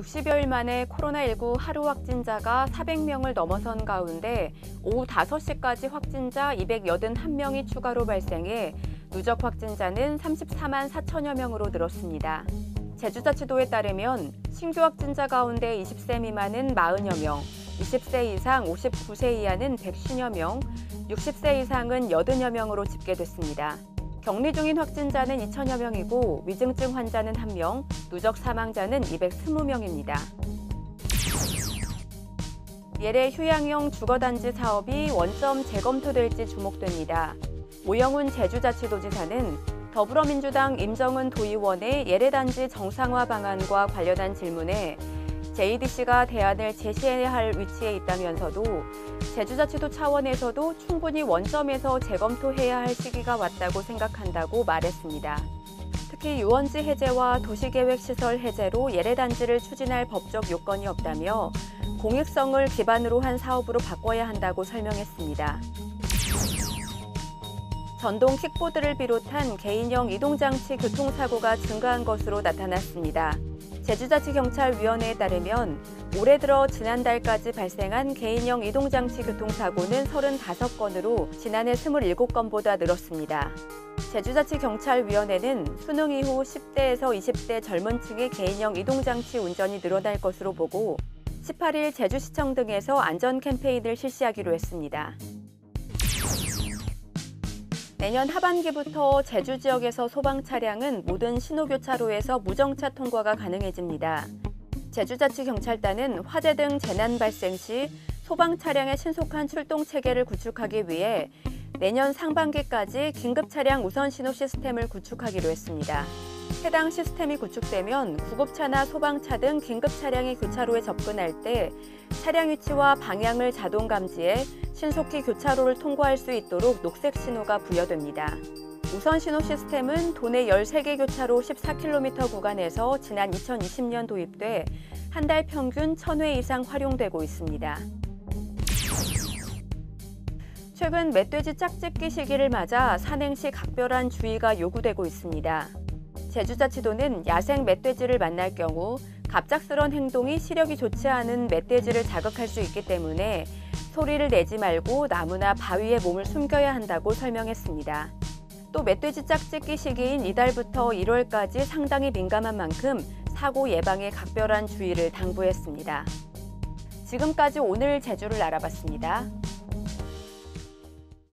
60여일 만에 코로나19 하루 확진자가 400명을 넘어선 가운데 오후 5시까지 확진자 281명이 추가로 발생해 누적 확진자는 34만 4천여 명으로 늘었습니다. 제주자치도에 따르면 신규 확진자 가운데 20세 미만은 40여 명, 20세 이상 59세 이하는 150여 명, 60세 이상은 80여 명으로 집계됐습니다. 격리 중인 확진자는 2천여 명이고 위중증 환자는 1명, 누적 사망자는 220명입니다. 예래 휴양용 주거단지 사업이 원점 재검토될지 주목됩니다. 오영훈 제주자치도지사는 더불어민주당 임정은 도의원의 예래단지 정상화 방안과 관련한 질문에 JDC가 대안을 제시해야 할 위치에 있다면서도 제주자치도 차원에서도 충분히 원점에서 재검토해야 할 시기가 왔다고 생각한다고 말했습니다. 특히 유원지 해제와 도시계획시설 해제로 예래단지를 추진할 법적 요건이 없다며 공익성을 기반으로 한 사업으로 바꿔야 한다고 설명했습니다. 전동 킥보드를 비롯한 개인형 이동장치 교통사고가 증가한 것으로 나타났습니다. 제주자치경찰위원회에 따르면 올해 들어 지난달까지 발생한 개인형 이동장치 교통사고는 35건으로 지난해 27건보다 늘었습니다. 제주자치경찰위원회는 수능 이후 10대에서 20대 젊은 층의 개인형 이동장치 운전이 늘어날 것으로 보고 18일 제주시청 등에서 안전 캠페인을 실시하기로 했습니다. 내년 하반기부터 제주 지역에서 소방 차량은 모든 신호교차로에서 무정차 통과가 가능해집니다. 제주자치경찰단은 화재 등 재난 발생 시 소방 차량의 신속한 출동 체계를 구축하기 위해 내년 상반기까지 긴급 차량 우선 신호 시스템을 구축하기로 했습니다. 해당 시스템이 구축되면 구급차나 소방차 등 긴급 차량이 교차로에 접근할 때 차량 위치와 방향을 자동 감지해 신속히 교차로를 통과할 수 있도록 녹색 신호가 부여됩니다. 우선 신호 시스템은 도내 13개 교차로 14km 구간에서 지난 2020년 도입돼 한 달 평균 1000회 이상 활용되고 있습니다. 최근 멧돼지 짝짓기 시기를 맞아 산행 시 각별한 주의가 요구되고 있습니다. 제주자치도는 야생 멧돼지를 만날 경우 갑작스런 행동이 시력이 좋지 않은 멧돼지를 자극할 수 있기 때문에 소리를 내지 말고 나무나 바위에 몸을 숨겨야 한다고 설명했습니다. 또 멧돼지 짝짓기 시기인 이달부터 1월까지 상당히 민감한 만큼 사고 예방에 각별한 주의를 당부했습니다. 지금까지 오늘 제주를 알아봤습니다.